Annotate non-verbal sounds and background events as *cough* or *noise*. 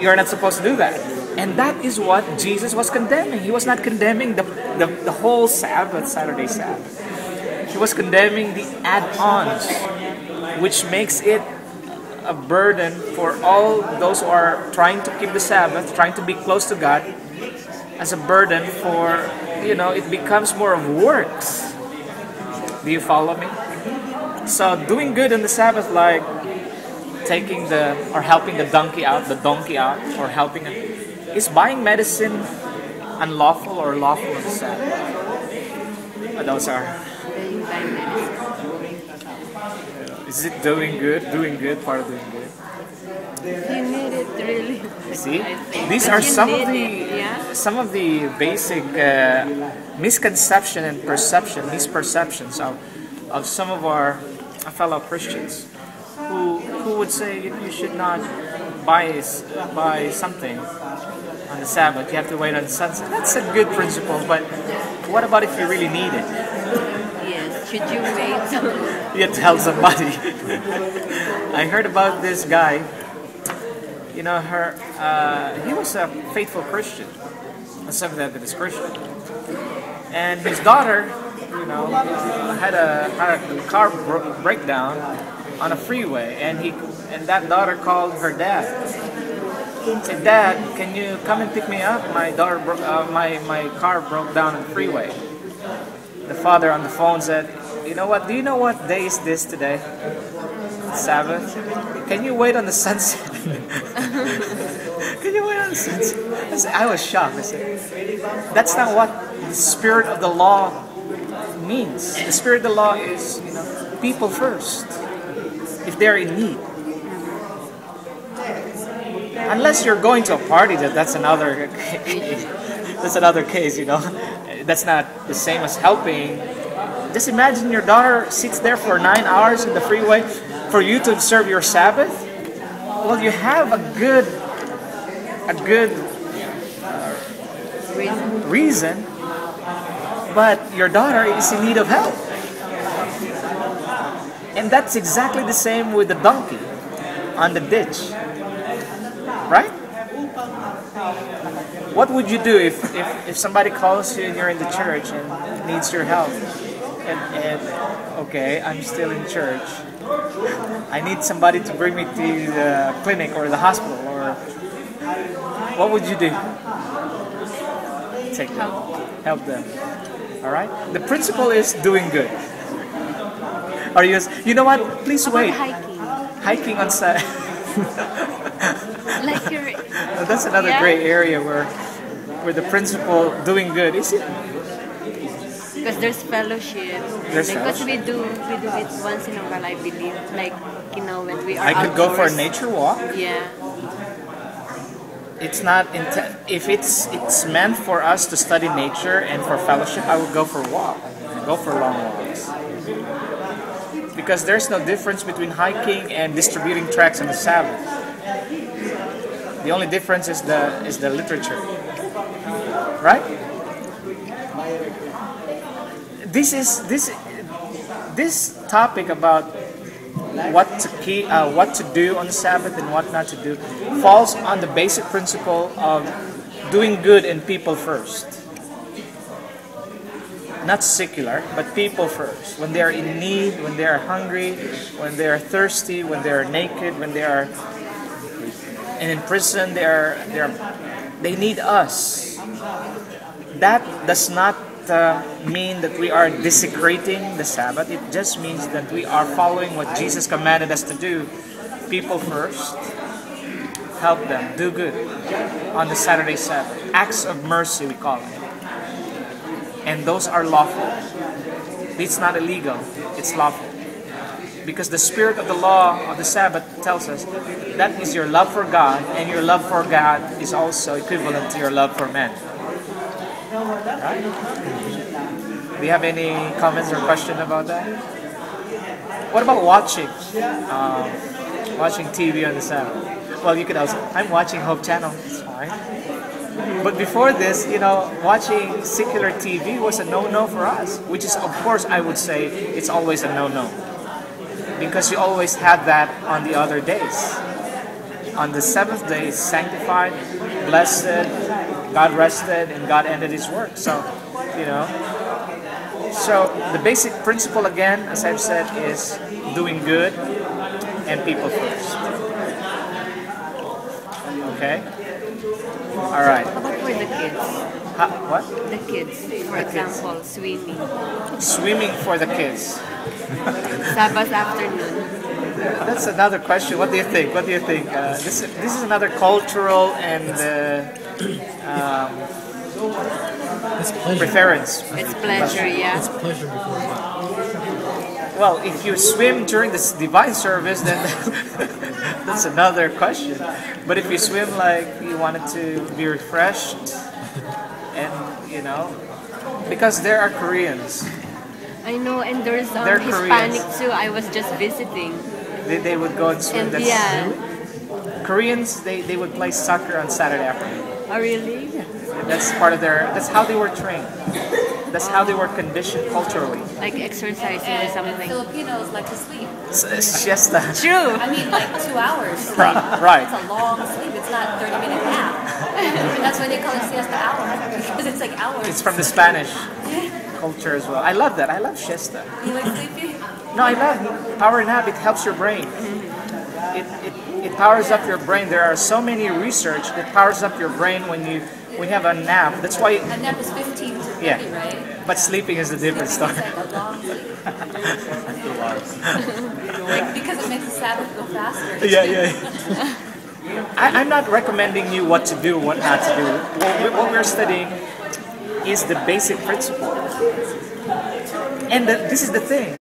You're not supposed to do that. And that is what Jesus was condemning. He was not condemning the, the, the whole Sabbath, Saturday Sabbath. He was condemning the add-ons, which makes it a burden for all those who are trying to keep the Sabbath, trying to be close to God, as a burden for, you know, it becomes more of works. Do you follow me? So doing good on the Sabbath, like taking the or helping the donkey out, the donkey out, or helping it, is buying medicine unlawful or lawful Sabbath? Those are. Is it doing good? Doing good, part of doing good. You need it really. See, these are some of the it, yeah? some of the basic uh, misconception and perception, misperceptions of of some of our fellow Christians who would say you, should not buy buy something on the Sabbath. You have to wait on the sunset. That's a good principle, but what about if you really need it? Yes. Should you wait? *laughs* You tell somebody. *laughs* I heard about this guy. You know, her. Uh, he was a faithful Christian, a Seventh Adventist Christian, and his daughter, you know, uh, had a had a car breakdown on a freeway, and he and that daughter called her dad. Said, "Dad, can you come and pick me up? My daughter, uh, my my car broke down on the freeway." The father on the phone said, "You know what? Do you know what day is this today? Sabbath. Can you wait on the sunset? *laughs* Can you wait on the sunset?" I, said, I was shocked. I said, "That's not what the spirit of the law means. The spirit of the law is, you know, people first. If they're in need." Unless you're going to a party, that that's another *laughs* that's another case, you know. That's not the same as helping. Just imagine your daughter sits there for nine hours in the freeway for you to observe your Sabbath. Well, you have a good a good Reason. reason, but your daughter is in need of help. And that's exactly the same with the donkey on the ditch. Right? What would you do if, if, if somebody calls you and you're in the church and needs your help? And, and okay, I'm still in church. I need somebody to bring me to the clinic or the hospital or what would you do? Take them. Help them. Alright? The principle is doing good. Are you you know what? Please wait. hiking? Hiking on Saturday. *laughs* Like you're. That's another Yeah. great area where where the principle doing good is it Because there's fellowship. There's Because fellowship. we do we do it once in a while, I believe. Like you know when we are. I could go for a nature walk. Yeah. It's not inten- if it's it's meant for us to study nature and for fellowship, I would go for a walk. Go for a long walks. Because there's no difference between hiking and distributing tracts on the Sabbath. The only difference is the is the literature. Right? This is this this topic about what to keep, uh, what to do on the Sabbath and what not to do, falls on the basic principle of doing good in people first. Not secular, but people first. When they are in need, when they are hungry, when they are thirsty, when they are naked, when they are and in prison, they are they are they need us. That does not uh, mean that we are desecrating the Sabbath. It just means that we are following what Jesus commanded us to do. People first, help them, do good on the Saturday Sabbath. Acts of mercy, we call it. And those are lawful. It's not illegal, it's lawful. Because the spirit of the law of the Sabbath tells us that is your love for God, and your love for God is also equivalent to your love for men. Right? Do you have any comments or question about that? What about watching? Um, watching TV on the Sabbath? Well, you could also. I'm watching Hope Channel. It's fine. But before this, you know, watching secular TV was a no-no for us. Which is, of course, I would say it's always a no-no because you always had that on the other days. on the seventh day sanctified, blessed. God rested and God ended His work. So, you know. So the basic principle again, as I've said, is doing good and people first. Okay. All right. How about for the kids? Ha, what? The kids, for The kids. example, swimming. Swimming for the kids. *laughs* Sabbath afternoon. That's another question. What do you think? What do you think? Uh, this this is another cultural and uh, um, It's pleasure. preference. It's pleasure, yeah. It's pleasure before God. Well, if you swim during this divine service, then *laughs* that's another question. But if you swim like you wanted to be refreshed, and you know, because there are Koreans, I know, and there's um, Hispanic Koreans. too. I was just visiting. they, they would go and swim. And That's, yeah. Koreans, they, they would play soccer on Saturday afternoon. Oh, really? That's part of their. That's how they were trained. That's how they were conditioned culturally. Like exercising or And something. Filipinos like to sleep. S- Siesta. True. I mean, like two hours *laughs* sleep. Right, right. It's a long sleep. It's not 30 minute nap. that's why they call it siesta hour *laughs* because it's like hours. It's from the Spanish culture as well. I love that. I love siesta. You like sleepy? No, I love power nap. It helps your brain. It, it, it powers up your brain. There are so many research that powers up your brain when you when you have a nap. That's why. A nap is 15 to 30, Yeah. right? But sleeping is a different story. like a long sleep. *laughs* like, because it makes the Sabbath go faster. Yeah, yeah. yeah. I, I'm not recommending you what to do, what not to do. What, we, what we're studying is the basic principle. And the, this is the thing.